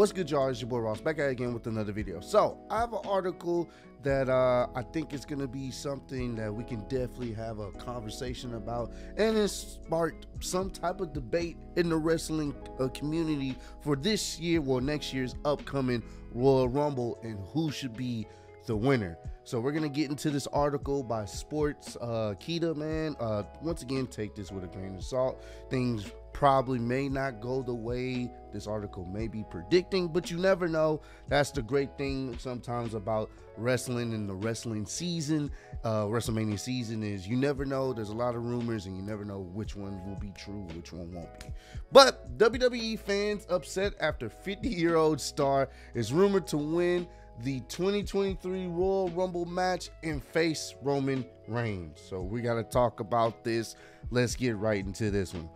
What's good, y'all? It's your boy Ross back at again with another video. So, I have an article that uh, I think is going to be something that we can definitely have a conversation about, and it sparked some type of debate in the wrestling uh, community for this year, well, next year's upcoming Royal Rumble, and who should be the winner. So we're gonna get into this article by Sports uh, Kita, man. Uh, once again, take this with a grain of salt. Things probably may not go the way this article may be predicting, but you never know. That's the great thing sometimes about wrestling and the wrestling season, uh, WrestleMania season is you never know. There's a lot of rumors, and you never know which one will be true, which one won't be. But WWE fans upset after 50 year old star is rumored to win the 2023 Royal Rumble match and face Roman Reigns. So we got to talk about this. Let's get right into this one.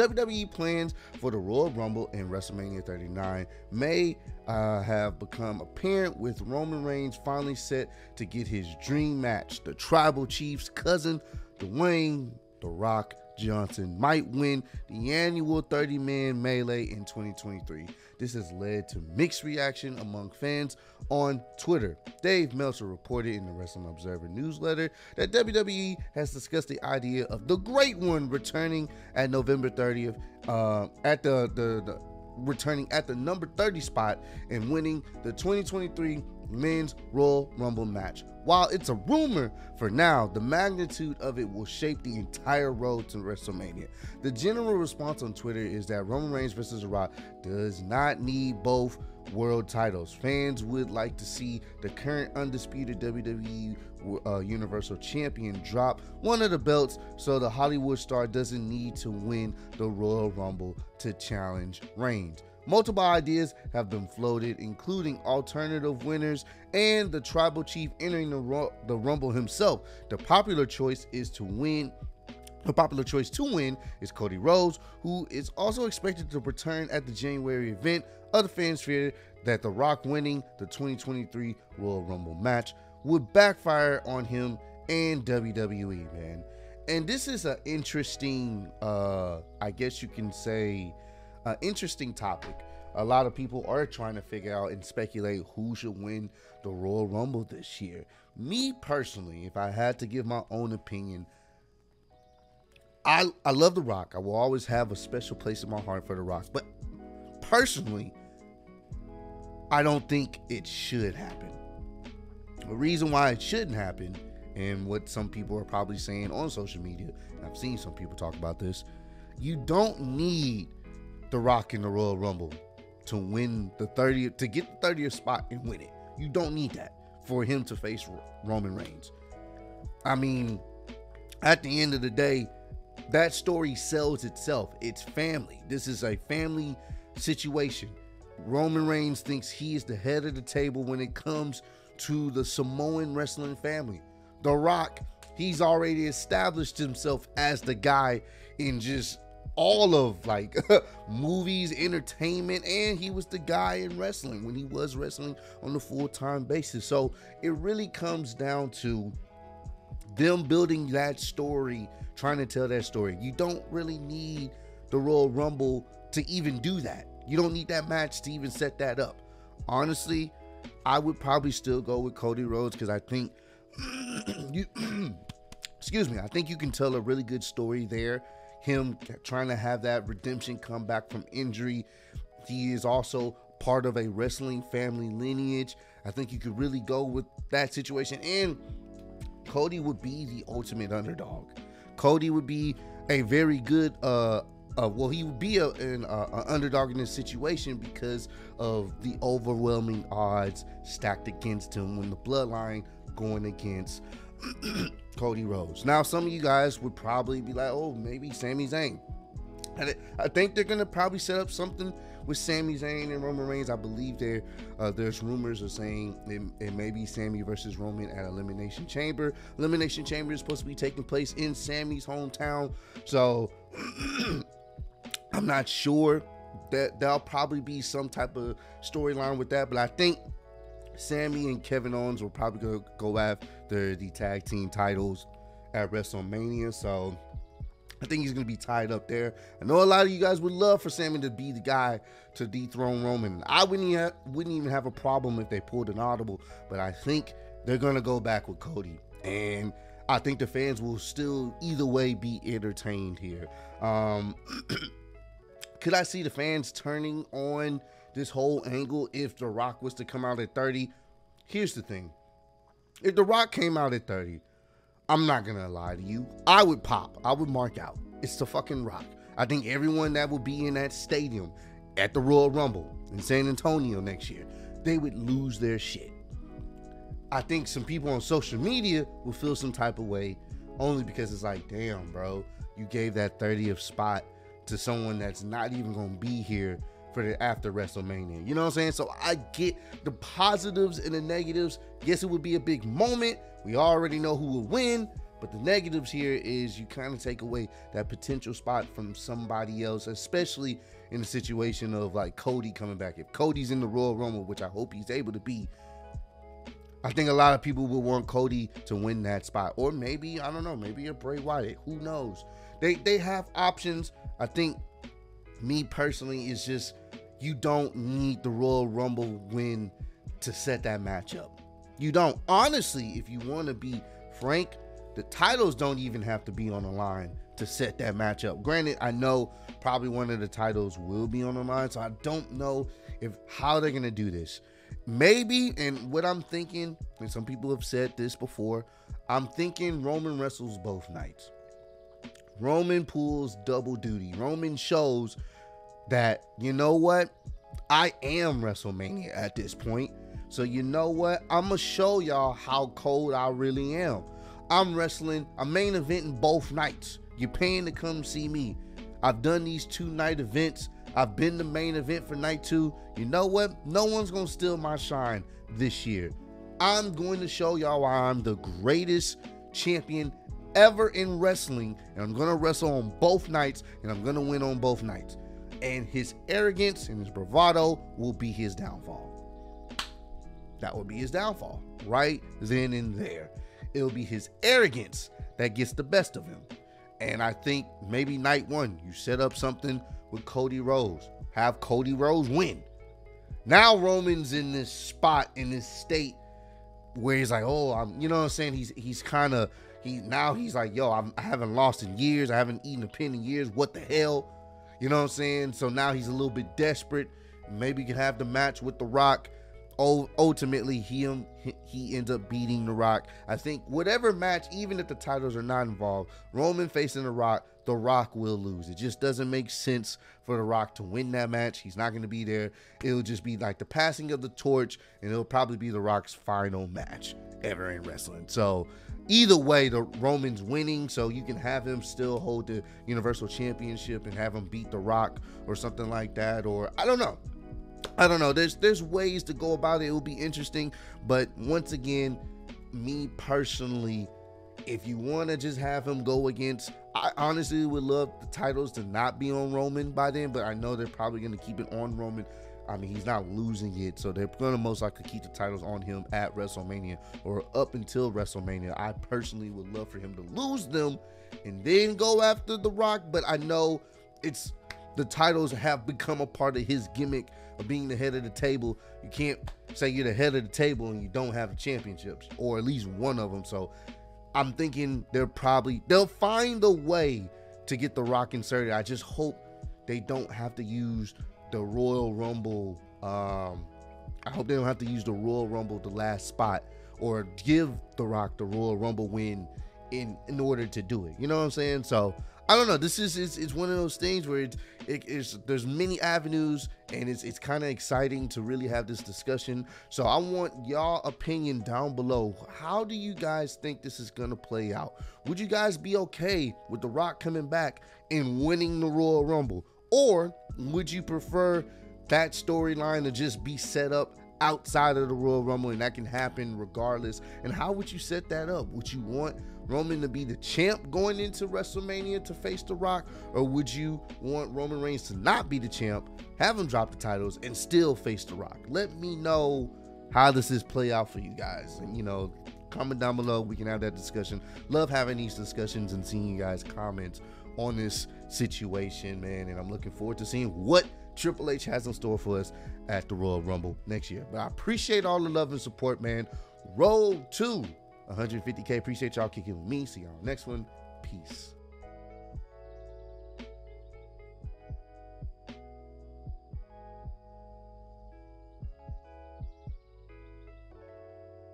WWE plans for the Royal Rumble and WrestleMania 39 may uh, have become apparent with Roman Reigns finally set to get his dream match. The Tribal Chief's cousin, Dwayne The Rock Johnson, might win the annual 30 man melee in 2023. This has led to mixed reaction among fans on Twitter. Dave Meltzer reported in the Wrestling Observer newsletter that WWE has discussed the idea of the Great One returning at November 30th uh, at the, the, the returning at the number 30 spot and winning the 2023 men's Royal Rumble match. While it's a rumor for now, the magnitude of it will shape the entire road to WrestleMania. The general response on Twitter is that Roman Reigns versus The Rock does not need both world titles. Fans would like to see the current undisputed WWE uh, Universal Champion drop one of the belts so the Hollywood star doesn't need to win the Royal Rumble to challenge Reigns. Multiple ideas have been floated, including alternative winners and the tribal chief entering the, the Rumble himself. The popular choice is to win the popular choice to win is Cody Rhodes, who is also expected to return at the January event. Other fans fear that The Rock winning the 2023 Royal Rumble match would backfire on him and WWE, man. And this is an interesting, uh, I guess you can say, uh, interesting topic. A lot of people are trying to figure out and speculate who should win the Royal Rumble this year. Me personally, if I had to give my own opinion, I I love The Rock. I will always have a special place in my heart for The Rock. But personally, I don't think it should happen. The reason why it shouldn't happen, and what some people are probably saying on social media, I've seen some people talk about this, you don't need The Rock in the Royal Rumble to win the 30th, to get the 30th spot and win it. You don't need that for him to face Roman Reigns. I mean, at the end of the day, that story sells itself. It's family. This is a family situation. Roman Reigns thinks he is the head of the table when it comes to the Samoan wrestling family. The Rock, he's already established himself as the guy in just all of like movies, entertainment, and he was the guy in wrestling when he was wrestling on a full time basis. So it really comes down to them building that story, trying to tell that story. You don't really need the Royal Rumble to even do that. You don't need that match to even set that up. Honestly, I would probably still go with Cody Rhodes because I think you excuse me, I think you can tell a really good story there. Him trying to have that redemption come back from injury. He is also part of a wrestling family lineage. I think you could really go with that situation. And Cody would be the ultimate underdog. Cody would be a very good uh uh, well, he would be a, an, uh, an underdog in this situation because of the overwhelming odds stacked against him when the bloodline going against Cody Rhodes. Now, some of you guys would probably be like, oh, maybe Sami Zayn. And I think they're gonna probably set up something with Sami Zayn and Roman Reigns. I believe there uh, there's rumors of saying it, it, may be Sami versus Roman at Elimination Chamber. Elimination Chamber is supposed to be taking place in Sami's hometown, so I'm not sure that there'll probably be some type of storyline with that, but I think Sami and Kevin Owens will probably go, go after the tag team titles at WrestleMania. So I think he's going to be tied up there. I know a lot of you guys would love for Sami to be the guy to dethrone Roman. I wouldn't even have, wouldn't even have a problem if they pulled an audible, but I think they're going to go back with Cody. And I think the fans will still either way be entertained here. Um, could I see the fans turning on this whole angle if The Rock was to come out at 30? Here's the thing. If The Rock came out at 30, I'm not gonna lie to you. I would pop. I would mark out. It's the fucking rock. I think everyone that will be in that stadium at the Royal Rumble in San Antonio next year, they would lose their shit. I think some people on social media will feel some type of way only because it's like, damn, bro, you gave that 30th spot to someone that's not even gonna be here for the after WrestleMania. You know what I'm saying? So I get the positives and the negatives. Yes, it would be a big moment. We already know who will win, but the negatives here is you kind of take away that potential spot from somebody else, especially in the situation of like Cody coming back. If Cody's in the Royal Rumble, which I hope he's able to be, I think a lot of people will want Cody to win that spot. Or maybe, I don't know, maybe a Bray Wyatt. Who knows? They they have options. I think me personally is just you don't need the Royal Rumble win to set that match up. You don't. Honestly, if you want to be frank, the titles don't even have to be on the line to set that match up. Granted, I know probably one of the titles will be on the line, so I don't know if how they're gonna do this. Maybe, and what I'm thinking, and some people have said this before, I'm thinking Roman wrestles both nights. Roman pulls double duty. Roman shows that, you know what? I am WrestleMania at this point. So you know what? I'm gonna show y'all how cold I really am. I'm wrestling a main event in both nights. You're paying to come see me. I've done these two night events. I've been the main event for night two. You know what? No one's gonna steal my shine this year. I'm going to show y'all why I'm the greatest champion ever in wrestling, and I'm gonna wrestle on both nights, and I'm gonna win on both nights. And his arrogance and his bravado will be his downfall. That would be his downfall, right then and there. It'll be his arrogance that gets the best of him. And I think maybe night one, you set up something with Cody Rhodes, have Cody Rhodes win. Now Roman's in this spot, in this state where he's like, oh, I'm, you know what I'm saying? He's he's kind of he now he's like, yo, I'm, I haven't lost in years. I haven't eaten a pin in years. What the hell? You know what I'm saying? So now he's a little bit desperate. Maybe he can have the match with The Rock ultimately he um, he ends up beating The Rock. I think whatever match, even if the titles are not involved, Roman facing The Rock, The Rock will lose. It just doesn't make sense for The Rock to win that match. He's not going to be there. It'll just be like the passing of the torch, and it'll probably be The Rock's final match ever in wrestling. So either way, the Roman's winning, so you can have him still hold the Universal Championship and have him beat The Rock or something like that, or I don't know. I don't know. There's there's ways to go about it. It will be interesting, but once again, me personally, if you want to just have him go against, I honestly would love the titles to not be on Roman by then, but I know they're probably going to keep it on Roman. I mean, he's not losing it, so they're going to most likely keep the titles on him at WrestleMania or up until WrestleMania. I personally would love for him to lose them and then go after The Rock, but I know it's the titles have become a part of his gimmick of being the head of the table. You can't say you're the head of the table and you don't have the championships or at least one of them. So I'm thinking they're probably they'll find a way to get the Rock inserted. I just hope they don't have to use the Royal Rumble. Um, I hope they don't have to use the Royal Rumble the last spot or give the Rock the Royal Rumble win in in order to do it. You know what I'm saying? So I don't know. This is it's, it's one of those things where it's, it, it's there's many avenues and it's it's kind of exciting to really have this discussion. So I want y'all opinion down below. How do you guys think this is gonna play out? Would you guys be okay with The Rock coming back and winning the Royal Rumble, or would you prefer that storyline to just be set up outside of the Royal Rumble and that can happen regardless? And how would you set that up? Would you want Roman to be the champ going into WrestleMania to face The Rock? Or would you want Roman Reigns to not be the champ, have him drop the titles, and still face The Rock? Let me know how does this play out for you guys. And, you know, comment down below. We can have that discussion. Love having these discussions and seeing you guys' comments on this situation, man. And I'm looking forward to seeing what Triple H has in store for us at the Royal Rumble next year. But I appreciate all the love and support, man. Roll to 150K. Appreciate y'all kicking with me. See y'all next one. Peace.